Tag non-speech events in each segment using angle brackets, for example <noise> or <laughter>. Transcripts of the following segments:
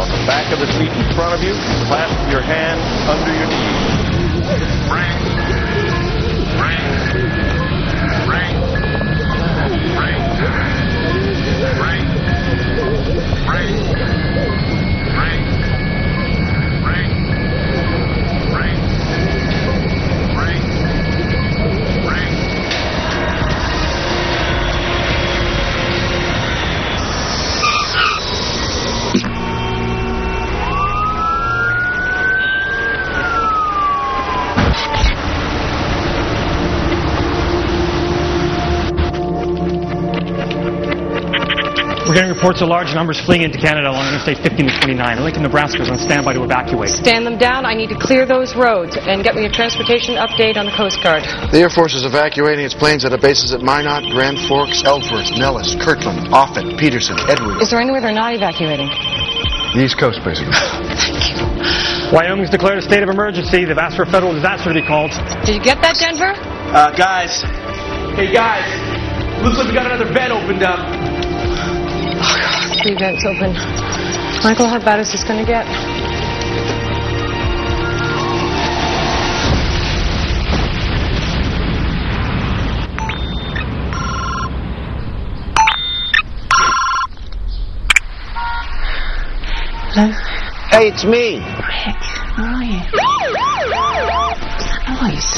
On the back of the seat in front of you, clasp your hands under your knee. We're getting reports of large numbers fleeing into Canada along Interstate 15 to 29. Lincoln, Nebraska is on standby to evacuate. Stand them down. I need to clear those roads and get me a transportation update on the Coast Guard. The Air Force is evacuating its planes at of bases at Minot, Grand Forks, Ellsworth, Nellis, Kirtland, Offutt, Peterson, Edwards. Is there anywhere they're not evacuating? The East Coast, basically. <laughs> Wyoming's declared a state of emergency. They've asked for a federal disaster to be called. Did you get that, Denver? Uh, guys. Hey, guys. Looks like we got another vent opened up. Three vents open. Michael, how bad is this going to get? Hello? Hey, it's me. Rick, where are you? What's that noise?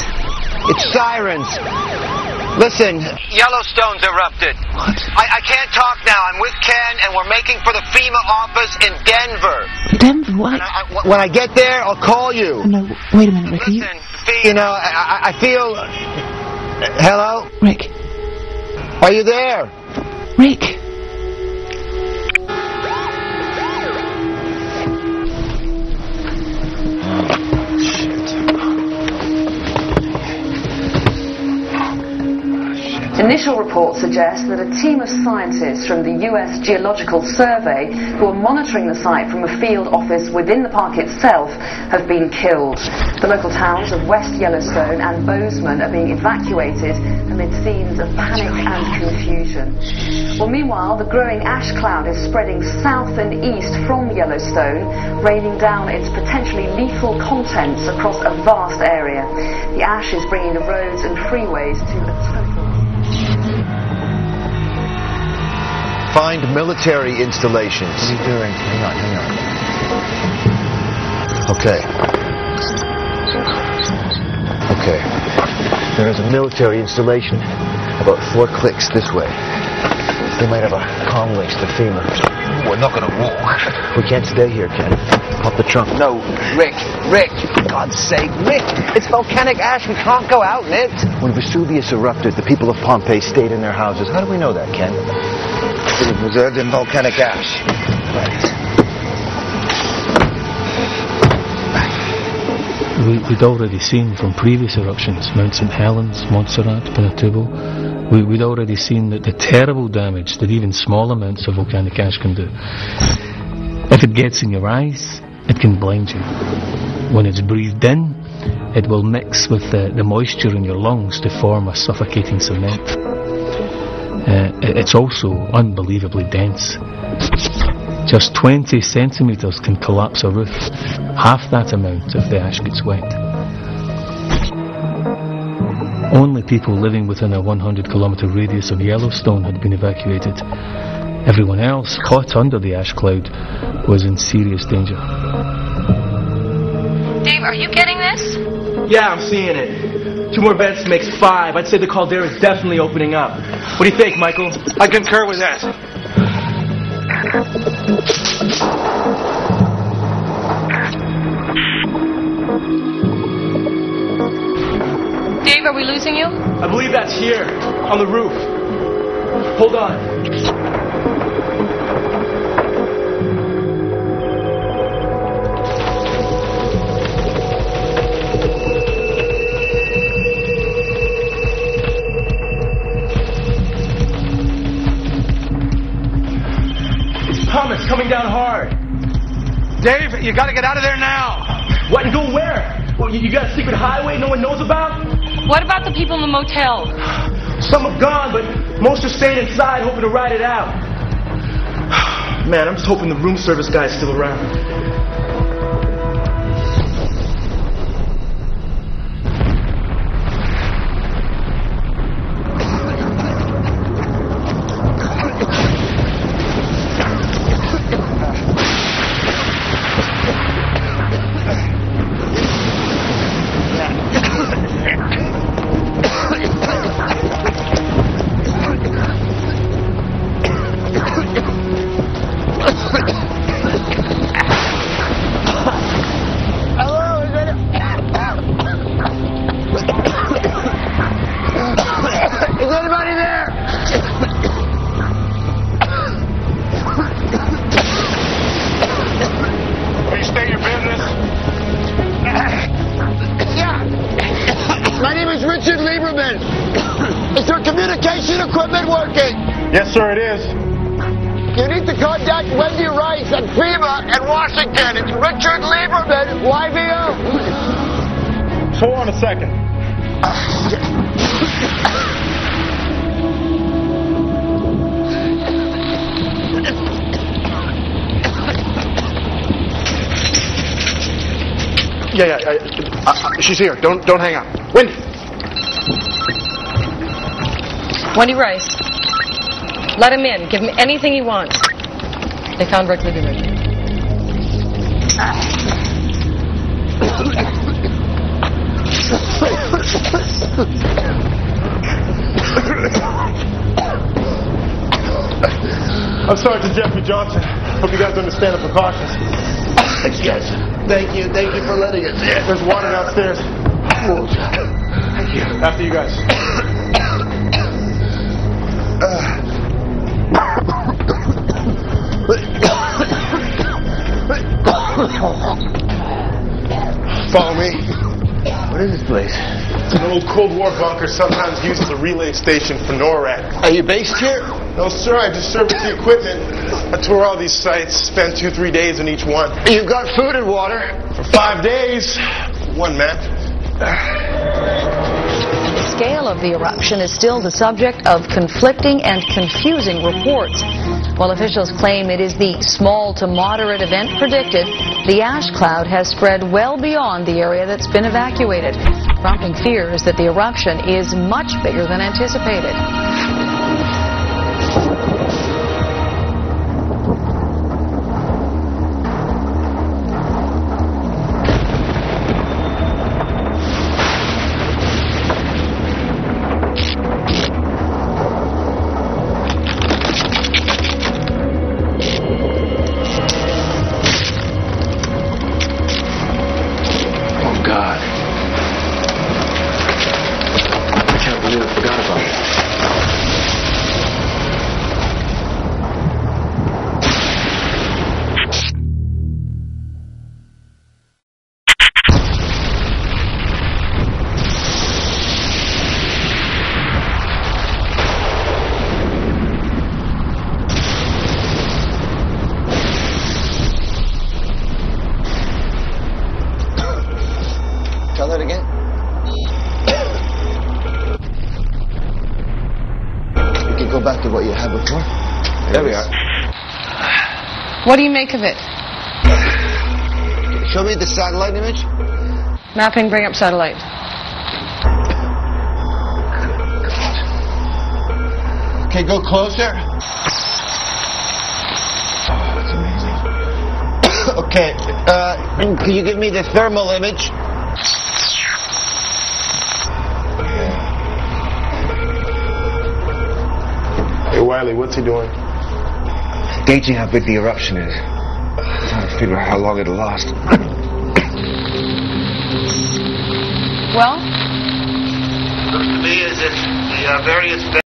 It's sirens. Listen, Yellowstone's erupted. What? I, I can't talk now. I'm with Ken, and we're making for the FEMA office in Denver. Denver, what? I, I- when I get there, I'll call you. Oh, no, wait a minute, Rick. Are you... Listen, you know, I, I- I feel. Uh, hello? Rick. Are you there? Rick. Initial reports suggest that a team of scientists from the US Geological Survey, who are monitoring the site from a field office within the park itself, have been killed. The local towns of West Yellowstone and Bozeman are being evacuated amid scenes of panic and confusion. Well, meanwhile, the growing ash cloud is spreading south and east from Yellowstone, raining down its potentially lethal contents across a vast area. The ash is bringing the roads and freeways to a total Find military installations. What are you doing? Hang on, hang on. Okay. Okay. There is a military installation about four clicks this way. They might have a comm links to FEMA. We're not gonna walk. We can't stay here, Ken. Pop the trunk. No, Rick, Rick, for God's sake, Rick, it's volcanic ash. We can't go out in it. When Vesuvius erupted, the people of Pompeii stayed in their houses. How do we know that, Ken? It was preserved in volcanic ash. We, we'd already seen from previous eruptions, Mount St Helens, Montserrat, Pinatubo, we, we'd already seen that the terrible damage that even small amounts of volcanic ash can do. If it gets in your eyes, it can blind you. When it's breathed in, it will mix with the, the moisture in your lungs to form a suffocating cement. Uh, it's also unbelievably dense. Just 20 centimetres can collapse a roof, half that amount if the ash gets wet. Only people living within a 100 kilometre radius of Yellowstone had been evacuated. Everyone else, caught under the ash cloud, was in serious danger. Dave, are you getting this? Yeah, I'm seeing it. Two more vents makes five. I'd say the caldera is definitely opening up. What do you think, Michael? I concur with that. Dave, are we losing you? I believe that's here, on the roof. Hold on. It's coming, down hard. Dave, you gotta get out of there now. What? And go where? Well, you, you got a secret highway no one knows about? What about the people in the motel? Some are gone, but most are staying inside hoping to ride it out. <sighs> Man, I'm just hoping the room service guy's still around. Is your communication equipment working? Yes, sir, it is. You need to contact Wendy Rice at FEMA in Washington. It's Richard Lieberman, YVO. Hold on a second. Yeah, yeah, uh, uh, she's here. Don't don't hang up. Wendy. Wendy Rice. Let him in. Give him anything he wants. They found Rick Lieberman. I'm Sergeant Jeffrey Johnson. Hope you guys understand the precautions. Yes. Thank you. Thank you for letting us in. There's water downstairs. Thank you. After you guys. Follow me. What is this place? It's an old Cold War bunker, sometimes used as a relay station for NORAD. Are you based here? No, sir, I just service the equipment. I tour all these sites, spend two, three days in each one. You've got food and water. For five days, one map. The scale of the eruption is still the subject of conflicting and confusing reports. While officials claim it is the small to moderate event predicted, the ash cloud has spread well beyond the area that's been evacuated, prompting fears that the eruption is much bigger than anticipated. That again. We can go back to what you had before. There we are. What do you make of it? Show me the satellite image. Mapping, bring up satellite. Okay, go closer. Oh, that's amazing. <coughs> okay, uh, can you give me the thermal image? Hey, Wiley, what's he doing? Gauging how big the eruption is. Trying to figure out how long it'll last. Well, Looks to me as if the uh, various